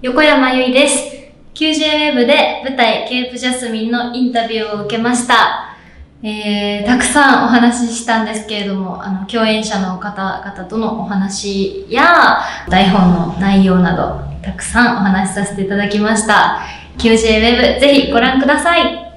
横山由依です。QJWEB で舞台ケープジャスミンのインタビューを受けました。えー、たくさんお話ししたんですけれども、あの、共演者の方々とのお話や、台本の内容など、たくさんお話しさせていただきました。QJWEB ぜひご覧ください。